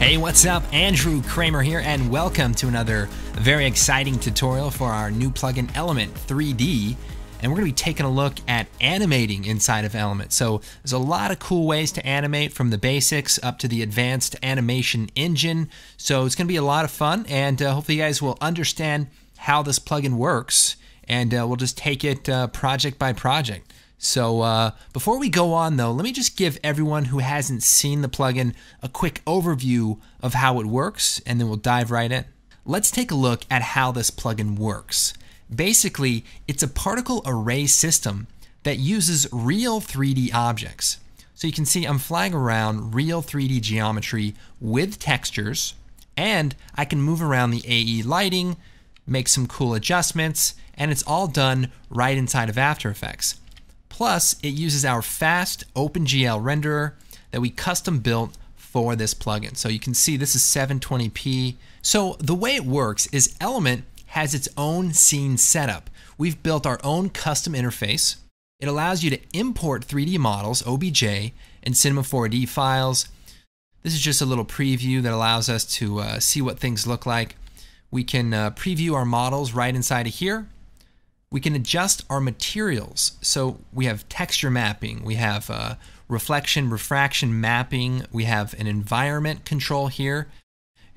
Hey, what's up? Andrew Kramer here, and welcome to another very exciting tutorial for our new plugin Element 3D. And we're going to be taking a look at animating inside of Element. So there's a lot of cool ways to animate from the basics up to the advanced animation engine. So it's going to be a lot of fun, and uh, hopefully you guys will understand how this plugin works, and uh, we'll just take it uh, project by project. So uh, before we go on though, let me just give everyone who hasn't seen the plugin a quick overview of how it works and then we'll dive right in. Let's take a look at how this plugin works. Basically, it's a particle array system that uses real 3D objects. So you can see I'm flying around real 3D geometry with textures and I can move around the AE lighting, make some cool adjustments, and it's all done right inside of After Effects. Plus, it uses our fast OpenGL renderer that we custom built for this plugin. So you can see this is 720p. So the way it works is Element has its own scene setup. We've built our own custom interface. It allows you to import 3D models, OBJ, and Cinema 4D files. This is just a little preview that allows us to uh, see what things look like. We can uh, preview our models right inside of here. We can adjust our materials. So we have texture mapping, we have uh, reflection, refraction mapping, we have an environment control here.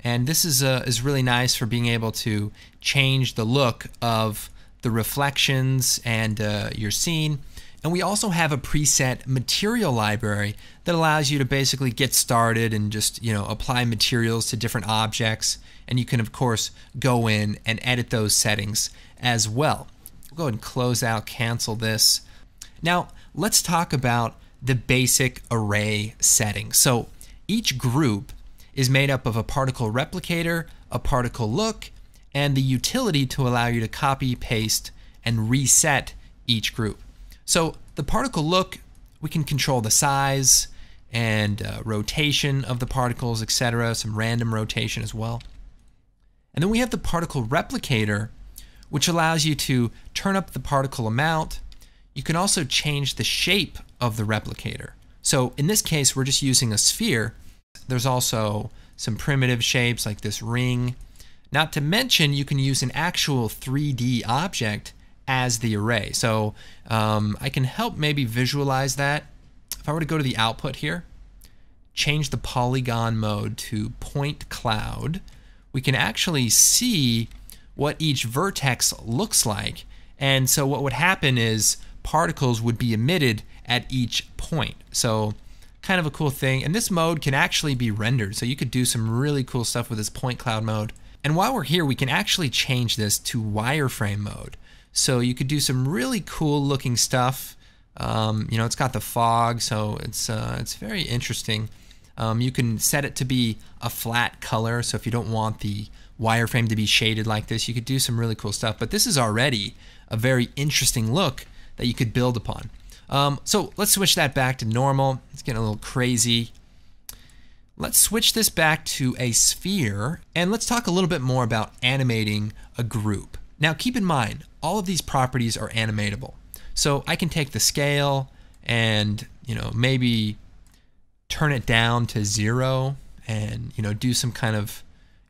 And this is, uh, is really nice for being able to change the look of the reflections and uh, your scene. And we also have a preset material library that allows you to basically get started and just, you know, apply materials to different objects. And you can, of course, go in and edit those settings as well. We'll go ahead and close out, cancel this. Now, let's talk about the basic array settings. So each group is made up of a particle replicator, a particle look, and the utility to allow you to copy, paste, and reset each group. So the particle look, we can control the size and uh, rotation of the particles, etc., some random rotation as well. And then we have the particle replicator, which allows you to turn up the particle amount. You can also change the shape of the replicator. So in this case, we're just using a sphere. There's also some primitive shapes like this ring. Not to mention, you can use an actual 3D object as the array. So um, I can help maybe visualize that. If I were to go to the output here, change the polygon mode to point cloud, we can actually see what each vertex looks like. And so what would happen is particles would be emitted at each point. So kind of a cool thing. And this mode can actually be rendered. So you could do some really cool stuff with this point cloud mode. And while we're here, we can actually change this to wireframe mode. So you could do some really cool looking stuff. Um, you know, it's got the fog, so it's uh, it's very interesting. Um, you can set it to be a flat color, so if you don't want the wireframe to be shaded like this. You could do some really cool stuff, but this is already a very interesting look that you could build upon. Um, so let's switch that back to normal. It's getting a little crazy. Let's switch this back to a sphere and let's talk a little bit more about animating a group. Now keep in mind, all of these properties are animatable. So I can take the scale and, you know, maybe turn it down to zero and, you know, do some kind of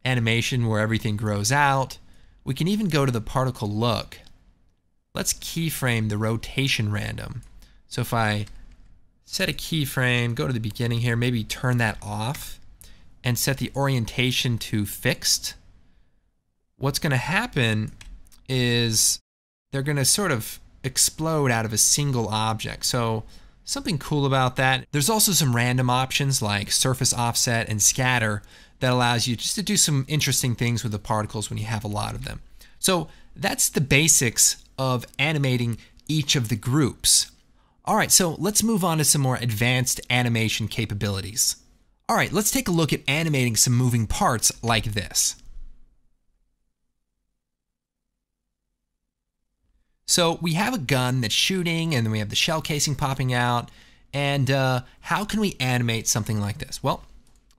animation where everything grows out. We can even go to the particle look. Let's keyframe the rotation random. So if I set a keyframe, go to the beginning here, maybe turn that off and set the orientation to fixed, what's going to happen is they're going to sort of explode out of a single object. So something cool about that. There's also some random options like surface offset and scatter that allows you just to do some interesting things with the particles when you have a lot of them. So that's the basics of animating each of the groups. All right, so let's move on to some more advanced animation capabilities. All right, let's take a look at animating some moving parts like this. So we have a gun that's shooting and then we have the shell casing popping out. And uh, how can we animate something like this? Well,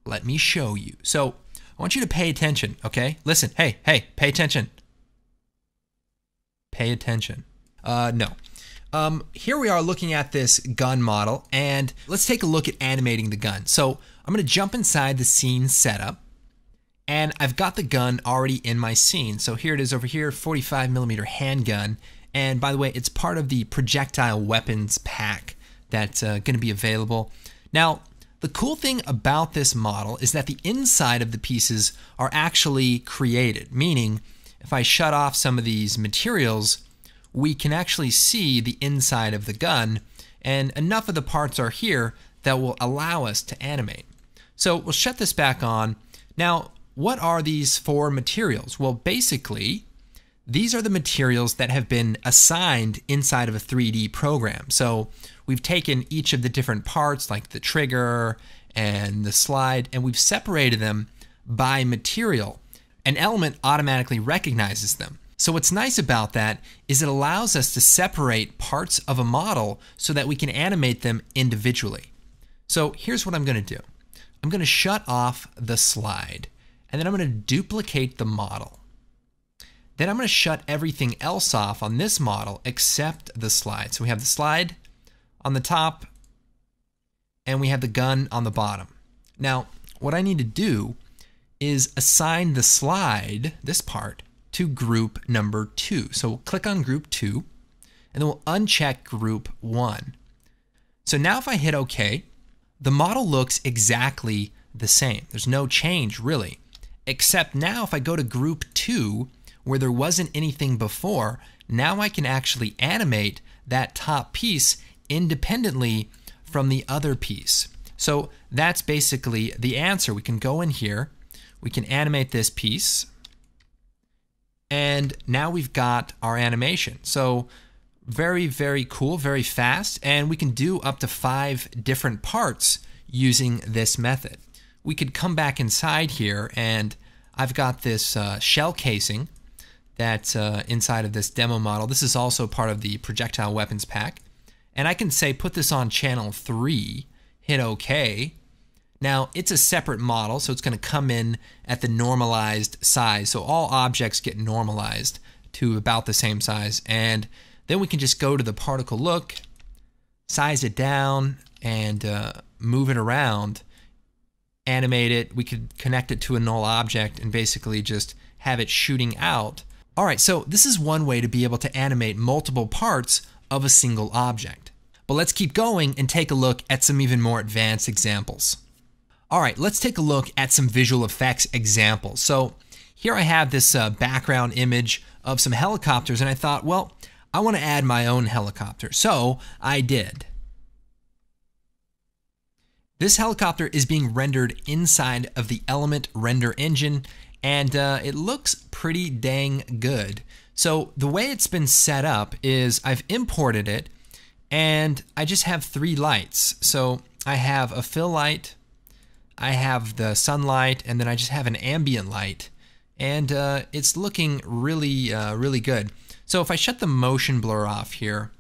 let me show you. So I want you to pay attention, okay? Listen, hey, hey, pay attention. Pay attention. Uh, no. Um, here we are looking at this gun model, and let's take a look at animating the gun. So I'm going to jump inside the scene setup, and I've got the gun already in my scene. So here it is over here, 45 millimeter handgun. And by the way, it's part of the projectile weapons pack that's uh, going to be available. Now, the cool thing about this model is that the inside of the pieces are actually created, meaning if I shut off some of these materials, we can actually see the inside of the gun, and enough of the parts are here that will allow us to animate. So we'll shut this back on. Now, what are these four materials? Well, basically, these are the materials that have been assigned inside of a 3D program. So we've taken each of the different parts, like the trigger and the slide, and we've separated them by material. An element automatically recognizes them. So what's nice about that is it allows us to separate parts of a model so that we can animate them individually. So here's what I'm going to do. I'm going to shut off the slide and then I'm going to duplicate the model. Then I'm going to shut everything else off on this model except the slide. So we have the slide on the top and we have the gun on the bottom. Now, what I need to do is assign the slide, this part, to group number two. So we'll click on group two and then we'll uncheck group one. So now if I hit OK, the model looks exactly the same. There's no change really, except now if I go to group two, where there wasn't anything before, now I can actually animate that top piece independently from the other piece. So that's basically the answer. We can go in here, we can animate this piece, and now we've got our animation. So very, very cool, very fast, and we can do up to five different parts using this method. We could come back inside here and I've got this uh, shell casing that's uh, inside of this demo model. This is also part of the projectile weapons pack. And I can say put this on channel 3, hit OK, now, it's a separate model, so it's going to come in at the normalized size. So all objects get normalized to about the same size. And then we can just go to the particle look, size it down, and uh, move it around, animate it. We could connect it to a null object and basically just have it shooting out. All right, so this is one way to be able to animate multiple parts of a single object. But let's keep going and take a look at some even more advanced examples. All right, let's take a look at some visual effects examples. So here I have this uh, background image of some helicopters, and I thought, well, I want to add my own helicopter. So I did. This helicopter is being rendered inside of the Element Render Engine, and uh, it looks pretty dang good. So the way it's been set up is I've imported it, and I just have three lights. So I have a fill light, I have the sunlight and then I just have an ambient light and uh, it's looking really, uh, really good. So if I shut the motion blur off here,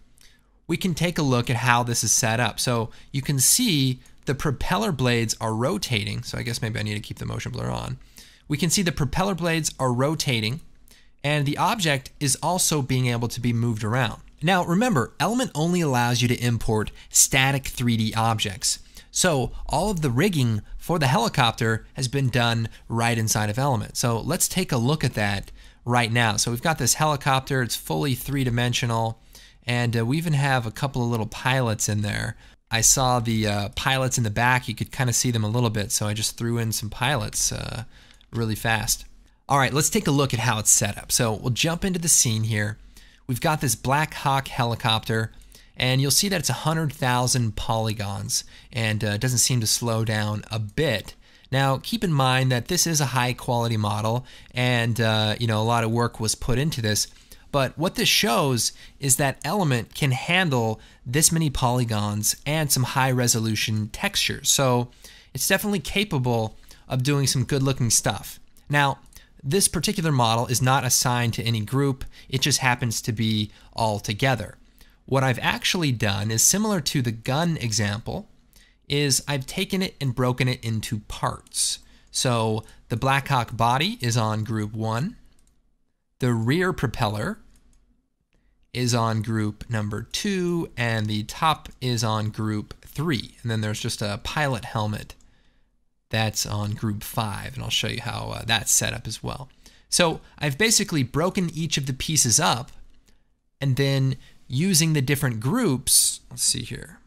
we can take a look at how this is set up. So you can see the propeller blades are rotating. So I guess maybe I need to keep the motion blur on. We can see the propeller blades are rotating and the object is also being able to be moved around. Now remember, Element only allows you to import static 3D objects. So all of the rigging for the helicopter has been done right inside of Element. So let's take a look at that right now. So we've got this helicopter, it's fully three-dimensional, and uh, we even have a couple of little pilots in there. I saw the uh, pilots in the back, you could kind of see them a little bit, so I just threw in some pilots uh, really fast. All right, let's take a look at how it's set up. So we'll jump into the scene here. We've got this Black Hawk helicopter and you'll see that it's 100,000 polygons and uh, doesn't seem to slow down a bit. Now, keep in mind that this is a high quality model and uh, you know a lot of work was put into this. But what this shows is that Element can handle this many polygons and some high resolution textures. So it's definitely capable of doing some good looking stuff. Now, this particular model is not assigned to any group, it just happens to be all together. What I've actually done is similar to the gun example, is I've taken it and broken it into parts. So the Blackhawk body is on group one. The rear propeller is on group number two, and the top is on group three. And then there's just a pilot helmet that's on group five, and I'll show you how uh, that's set up as well. So I've basically broken each of the pieces up, and then using the different groups, let's see here.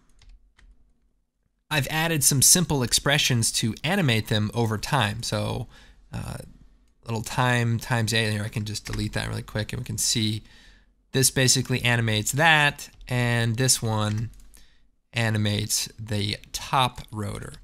I've added some simple expressions to animate them over time. So uh, little time times a here, I can just delete that really quick and we can see this basically animates that and this one animates the top rotor.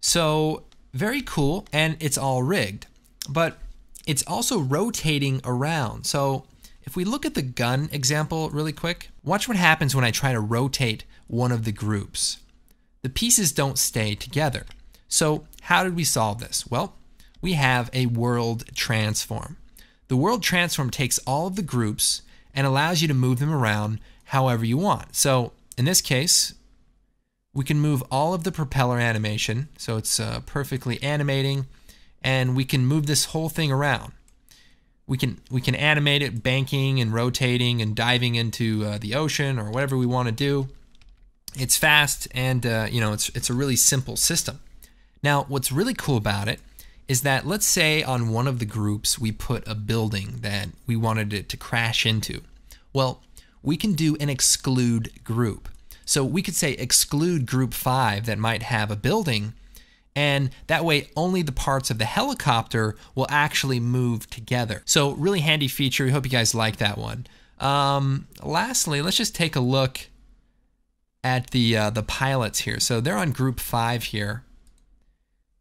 So very cool and it's all rigged, but it's also rotating around. So if we look at the gun example really quick, watch what happens when I try to rotate one of the groups. The pieces don't stay together. So how did we solve this? Well, we have a world transform. The world transform takes all of the groups and allows you to move them around however you want. So in this case, we can move all of the propeller animation, so it's uh, perfectly animating, and we can move this whole thing around. We can we can animate it banking and rotating and diving into uh, the ocean or whatever we want to do. It's fast and uh, you know it's it's a really simple system. Now, what's really cool about it is that let's say on one of the groups we put a building that we wanted it to crash into. Well, we can do an exclude group. So we could say exclude group 5 that might have a building and that way only the parts of the helicopter will actually move together. So really handy feature. We hope you guys like that one. Um, lastly, let's just take a look at the uh, the pilots here. So they're on group five here.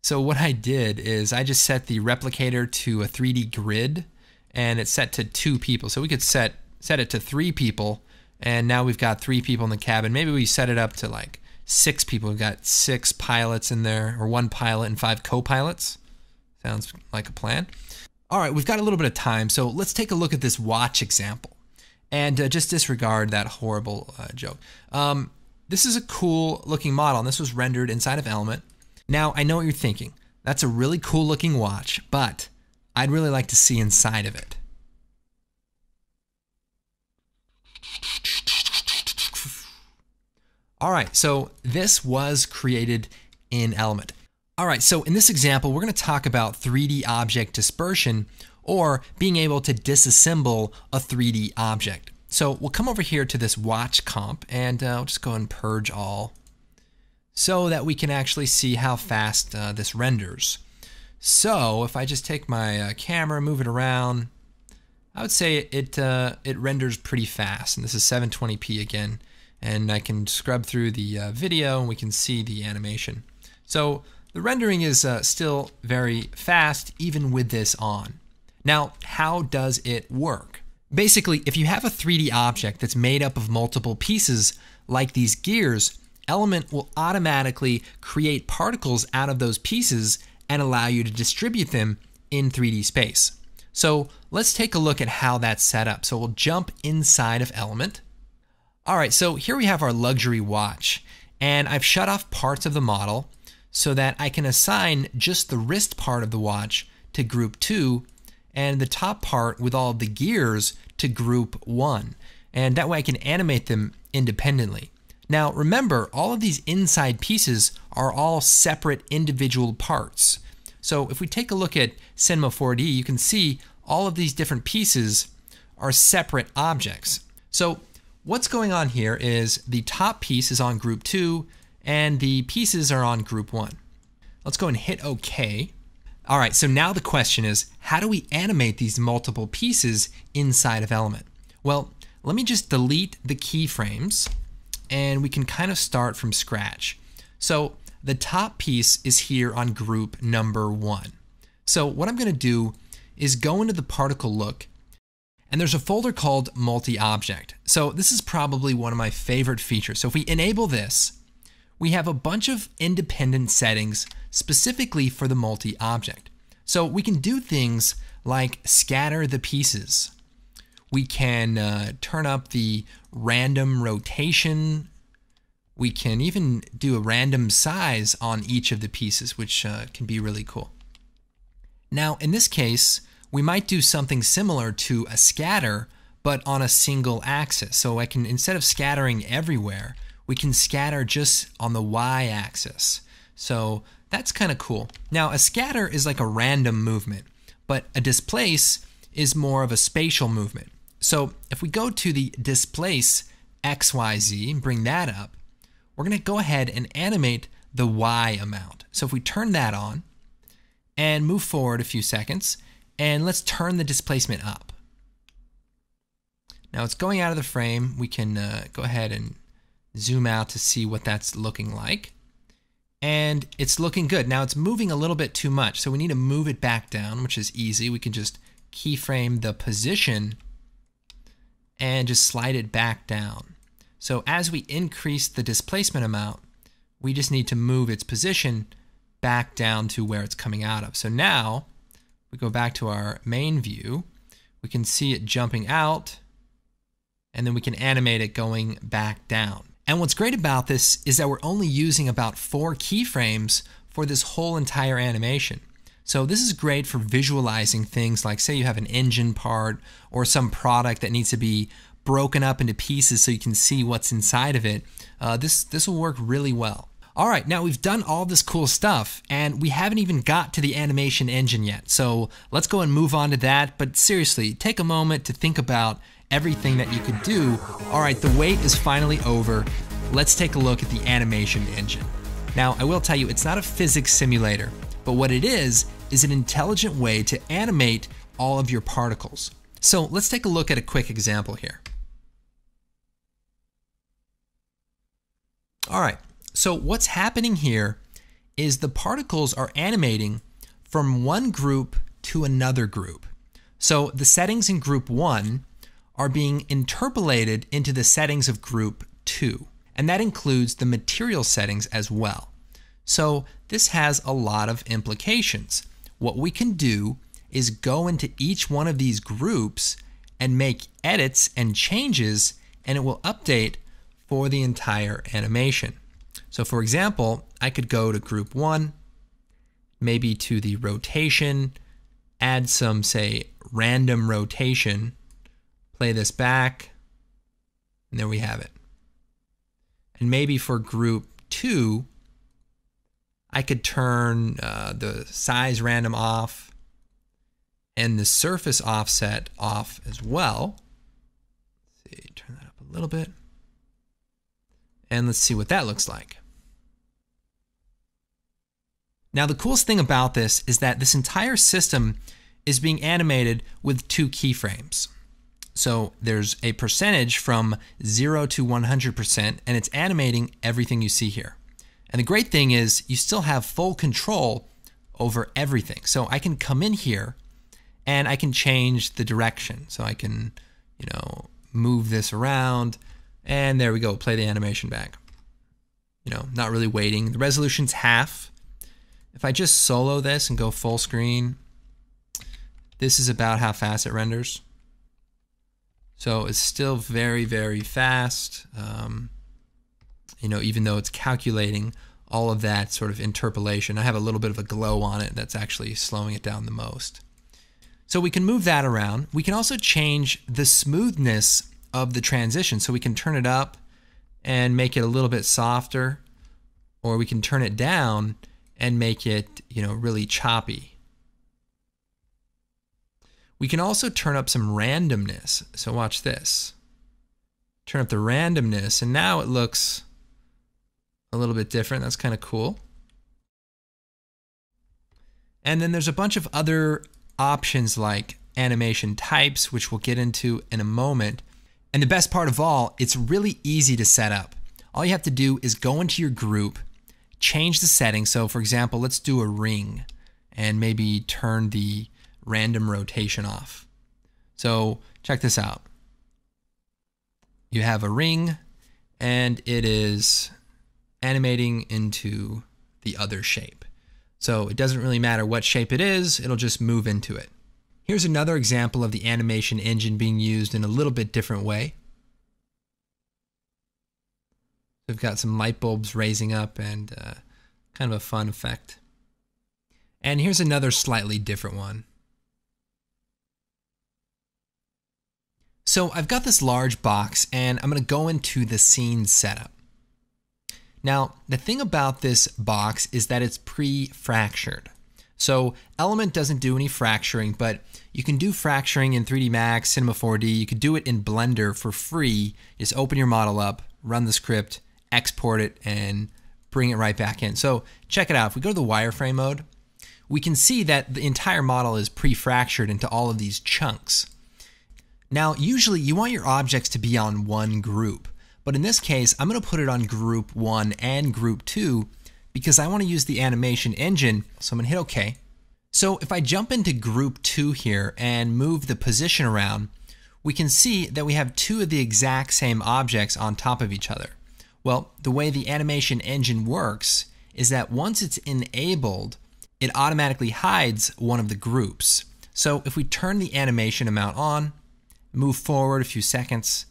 So what I did is I just set the replicator to a 3D grid and it's set to two people. So we could set set it to three people and now we've got three people in the cabin. Maybe we set it up to like six people. We've got six pilots in there or one pilot and five co-pilots. Sounds like a plan. All right, we've got a little bit of time, so let's take a look at this watch example and uh, just disregard that horrible uh, joke. Um, this is a cool looking model, and this was rendered inside of Element. Now, I know what you're thinking. That's a really cool looking watch, but I'd really like to see inside of it. All right, so this was created in Element. All right, so in this example, we're going to talk about 3D object dispersion or being able to disassemble a 3D object. So we'll come over here to this watch comp and uh, I'll just go and purge all so that we can actually see how fast uh, this renders. So if I just take my uh, camera, move it around, I would say it uh, it renders pretty fast. And this is 720p again, and I can scrub through the uh, video and we can see the animation. So the rendering is uh, still very fast even with this on. Now, how does it work? Basically, if you have a 3D object that's made up of multiple pieces, like these gears, Element will automatically create particles out of those pieces and allow you to distribute them in 3D space. So let's take a look at how that's set up. So we'll jump inside of Element. All right, so here we have our luxury watch, and I've shut off parts of the model so that I can assign just the wrist part of the watch to group 2 and the top part with all the gears to group 1. And that way I can animate them independently. Now remember, all of these inside pieces are all separate individual parts. So if we take a look at Cinema 4D, you can see all of these different pieces are separate objects. So what's going on here is the top piece is on group 2 and the pieces are on group 1. Let's go and hit OK. All right, so now the question is, how do we animate these multiple pieces inside of Element? Well, let me just delete the keyframes and we can kind of start from scratch. So the top piece is here on group number one. So what I'm going to do is go into the particle look and there's a folder called multi-object. So this is probably one of my favorite features. So if we enable this, we have a bunch of independent settings specifically for the multi-object. So we can do things like scatter the pieces, we can uh, turn up the random rotation. We can even do a random size on each of the pieces, which uh, can be really cool. Now, in this case, we might do something similar to a scatter but on a single axis. So I can, instead of scattering everywhere, we can scatter just on the y axis. So that's kind of cool. Now, a scatter is like a random movement, but a displace is more of a spatial movement. So if we go to the displace XYZ and bring that up, we're going to go ahead and animate the Y amount. So if we turn that on and move forward a few seconds, and let's turn the displacement up. Now it's going out of the frame. We can uh, go ahead and zoom out to see what that's looking like. And it's looking good. Now it's moving a little bit too much, so we need to move it back down, which is easy. We can just keyframe the position and just slide it back down. So as we increase the displacement amount, we just need to move its position back down to where it's coming out of. So now we go back to our main view, we can see it jumping out and then we can animate it going back down. And what's great about this is that we're only using about four keyframes for this whole entire animation. So this is great for visualizing things like say you have an engine part or some product that needs to be broken up into pieces so you can see what's inside of it. Uh, this, this will work really well. All right, now we've done all this cool stuff and we haven't even got to the animation engine yet. So let's go and move on to that. But seriously, take a moment to think about everything that you could do. All right, the wait is finally over. Let's take a look at the animation engine. Now, I will tell you, it's not a physics simulator, but what it is, is an intelligent way to animate all of your particles. So let's take a look at a quick example here. All right, so what's happening here is the particles are animating from one group to another group. So the settings in group one are being interpolated into the settings of group 2, and that includes the material settings as well. So this has a lot of implications. What we can do is go into each one of these groups and make edits and changes, and it will update for the entire animation. So for example, I could go to group 1, maybe to the rotation, add some, say, random rotation, play this back, and there we have it. And maybe for group two, I could turn uh, the size random off and the surface offset off as well. Let's see, turn that up a little bit. And let's see what that looks like. Now, the coolest thing about this is that this entire system is being animated with two keyframes. So there's a percentage from 0 to 100%, and it's animating everything you see here. And the great thing is you still have full control over everything. So I can come in here and I can change the direction. So I can, you know, move this around and there we go, play the animation back. You know, not really waiting. The resolution's half. If I just solo this and go full screen, this is about how fast it renders. So it's still very, very fast. Um, you know, even though it's calculating all of that sort of interpolation. I have a little bit of a glow on it that's actually slowing it down the most. So we can move that around. We can also change the smoothness of the transition. So we can turn it up and make it a little bit softer, or we can turn it down and make it, you know, really choppy. We can also turn up some randomness. So watch this. Turn up the randomness, and now it looks a little bit different. That's kind of cool. And then there's a bunch of other options like animation types, which we'll get into in a moment. And the best part of all, it's really easy to set up. All you have to do is go into your group, change the setting. So, for example, let's do a ring and maybe turn the random rotation off. So check this out. You have a ring and it is animating into the other shape. So it doesn't really matter what shape it is, it'll just move into it. Here's another example of the animation engine being used in a little bit different way. We've got some light bulbs raising up and uh, kind of a fun effect. And here's another slightly different one. So I've got this large box and I'm going to go into the scene setup. Now, the thing about this box is that it's pre-fractured. So Element doesn't do any fracturing, but you can do fracturing in 3D Max, Cinema 4D. You could do it in Blender for free. Just open your model up, run the script, export it, and bring it right back in. So check it out. If we go to the wireframe mode, we can see that the entire model is pre-fractured into all of these chunks. Now, usually you want your objects to be on one group, but in this case, I'm going to put it on group 1 and group 2 because I want to use the animation engine, so I'm going to hit OK. So if I jump into group 2 here and move the position around, we can see that we have two of the exact same objects on top of each other. Well, the way the animation engine works is that once it's enabled, it automatically hides one of the groups. So if we turn the animation amount on, move forward a few seconds,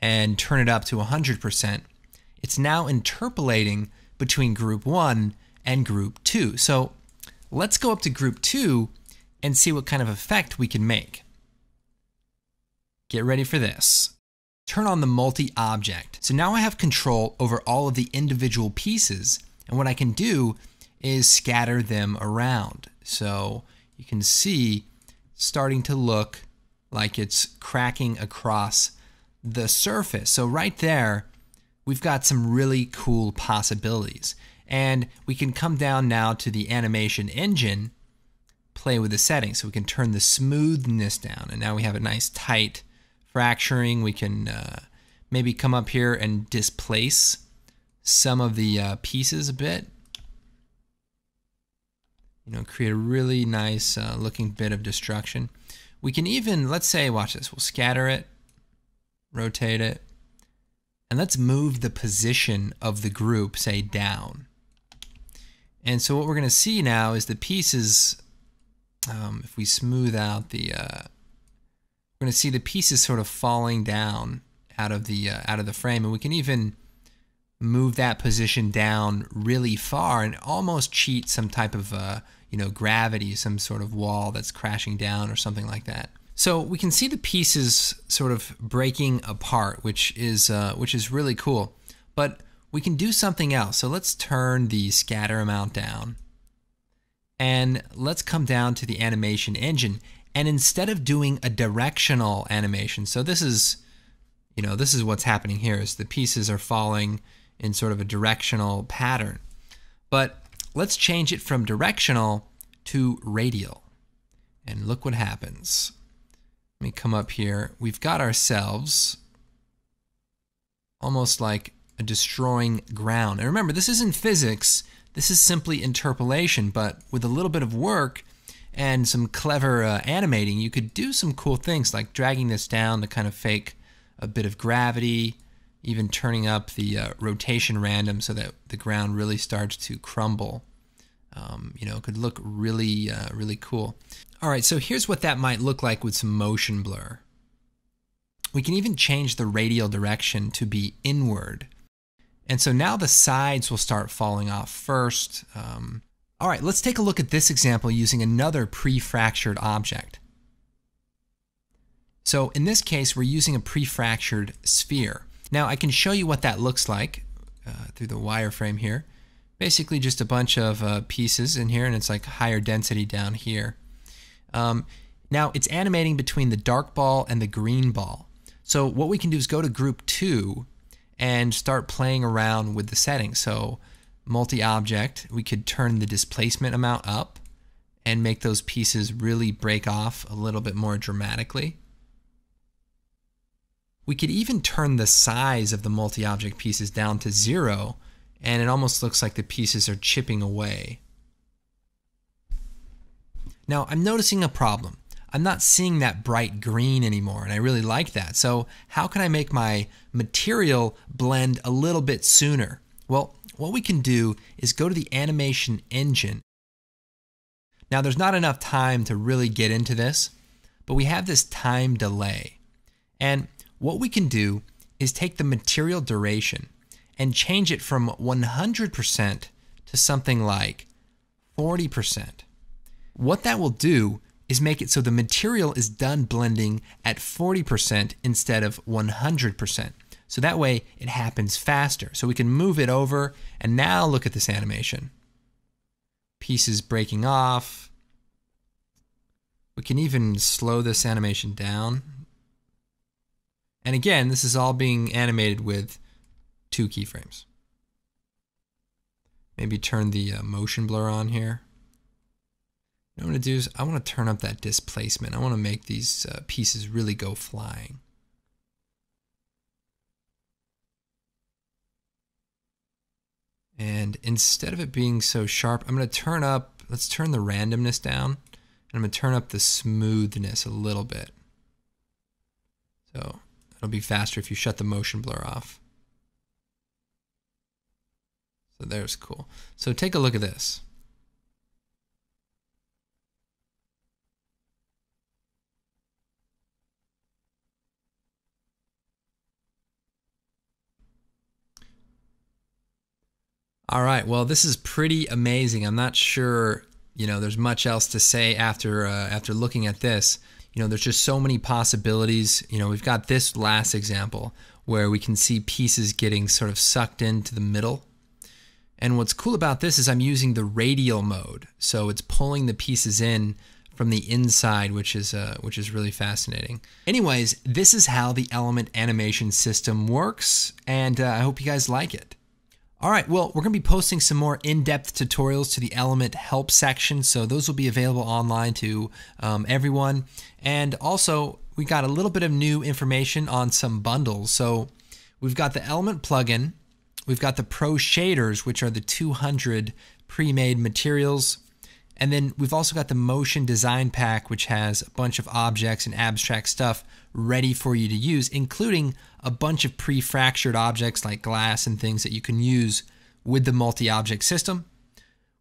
and turn it up to 100%, it's now interpolating between group 1 and group 2. So let's go up to group 2 and see what kind of effect we can make. Get ready for this. Turn on the multi-object. So now I have control over all of the individual pieces and what I can do is scatter them around. So you can see starting to look like it's cracking across the surface. So right there, we've got some really cool possibilities. And we can come down now to the animation engine, play with the settings. So we can turn the smoothness down, and now we have a nice tight fracturing. We can uh, maybe come up here and displace some of the uh, pieces a bit. You know, create a really nice uh, looking bit of destruction. We can even, let's say, watch this, we'll scatter it, rotate it, and let's move the position of the group, say, down. And so what we're going to see now is the pieces, um, if we smooth out the, uh, we're going to see the pieces sort of falling down out of the uh, out of the frame, and we can even move that position down really far and almost cheat some type of uh, you know gravity, some sort of wall that's crashing down or something like that. So we can see the pieces sort of breaking apart, which is uh, which is really cool. But we can do something else. So let's turn the scatter amount down. And let's come down to the animation engine. And instead of doing a directional animation, so this is, you know, this is what's happening here is the pieces are falling in sort of a directional pattern. But let's change it from directional to radial. And look what happens. Let me come up here. We've got ourselves almost like a destroying ground. And remember, this isn't physics. This is simply interpolation, but with a little bit of work and some clever uh, animating, you could do some cool things like dragging this down to kind of fake a bit of gravity, even turning up the uh, rotation random so that the ground really starts to crumble. Um, you know, could look really, uh, really cool. All right, so here's what that might look like with some motion blur. We can even change the radial direction to be inward. And so now the sides will start falling off first. Um, all right, let's take a look at this example using another pre-fractured object. So in this case, we're using a pre-fractured sphere. Now I can show you what that looks like uh, through the wireframe here. Basically just a bunch of uh, pieces in here and it's like higher density down here. Um, now it's animating between the dark ball and the green ball. So what we can do is go to group two and start playing around with the settings. So multi-object, we could turn the displacement amount up and make those pieces really break off a little bit more dramatically. We could even turn the size of the multi-object pieces down to zero and it almost looks like the pieces are chipping away. Now I'm noticing a problem. I'm not seeing that bright green anymore, and I really like that. So how can I make my material blend a little bit sooner? Well, what we can do is go to the animation engine. Now there's not enough time to really get into this, but we have this time delay. And what we can do is take the material duration and change it from 100% to something like 40%. What that will do is make it so the material is done blending at 40% instead of 100%. So that way it happens faster. So we can move it over and now look at this animation. Pieces breaking off. We can even slow this animation down. And again, this is all being animated with two keyframes. Maybe turn the uh, motion blur on here. What I'm going to do is I want to turn up that displacement. I want to make these uh, pieces really go flying. And instead of it being so sharp, I'm going to turn up, let's turn the randomness down. And I'm going to turn up the smoothness a little bit. So it'll be faster if you shut the motion blur off. So there's cool. So take a look at this. All right. Well, this is pretty amazing. I'm not sure, you know, there's much else to say after uh, after looking at this. You know, there's just so many possibilities. You know, we've got this last example where we can see pieces getting sort of sucked into the middle. And what's cool about this is I'm using the radial mode. So it's pulling the pieces in from the inside, which is uh, which is really fascinating. Anyways, this is how the Element animation system works, and uh, I hope you guys like it. All right, well, we're going to be posting some more in-depth tutorials to the Element help section, so those will be available online to um, everyone. And also, we got a little bit of new information on some bundles. So we've got the Element plugin, we've got the Pro shaders, which are the 200 pre-made materials, and then we've also got the Motion Design Pack, which has a bunch of objects and abstract stuff ready for you to use, including a bunch of pre fractured objects like glass and things that you can use with the multi object system.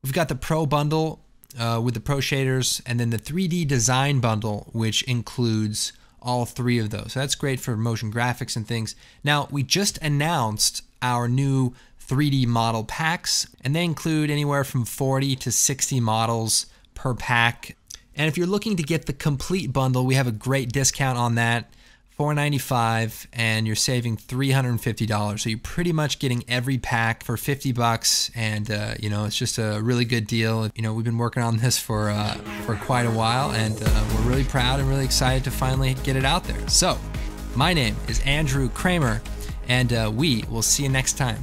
We've got the Pro bundle uh, with the Pro shaders, and then the 3D Design bundle, which includes all three of those. So that's great for motion graphics and things. Now, we just announced our new 3D model packs, and they include anywhere from 40 to 60 models per pack. And if you're looking to get the complete bundle, we have a great discount on that. 495 and you're saving $350 so you're pretty much getting every pack for 50 bucks and uh, you know it's just a really good deal you know we've been working on this for uh, for quite a while and uh, we're really proud and really excited to finally get it out there so my name is andrew kramer and uh, we will see you next time